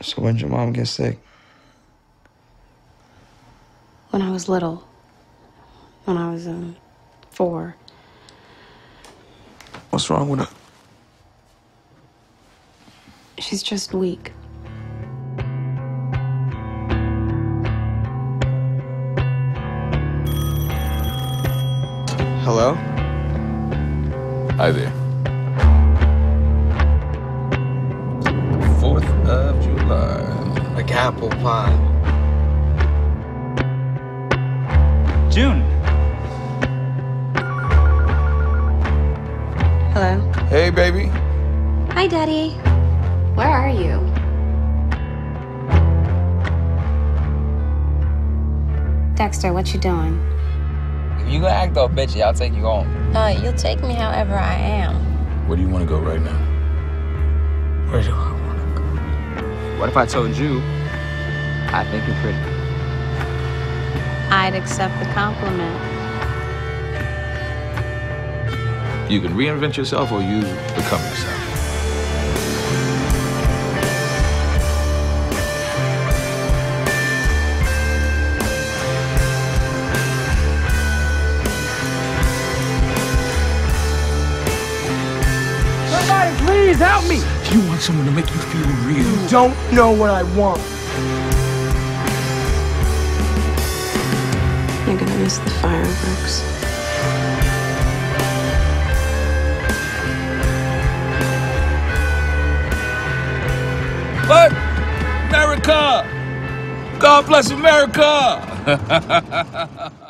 So when did your mom get sick? When I was little. When I was um, four. What's wrong with her? She's just weak. Hello? Hi there. Fourth of July. Like apple pie. June. Hello? Hey, baby. Hi, Daddy. Where are you? Dexter, what you doing? If you gonna act all bitchy, I'll take you home. Uh, you'll take me however I am. Where do you want to go right now? Where do I want to go? What if I told you I think you're pretty? I'd accept the compliment. You can reinvent yourself or you become yourself. Somebody please help me! You want someone to make you feel real. You don't know what I want. You're gonna miss the fireworks. What? America! God bless America!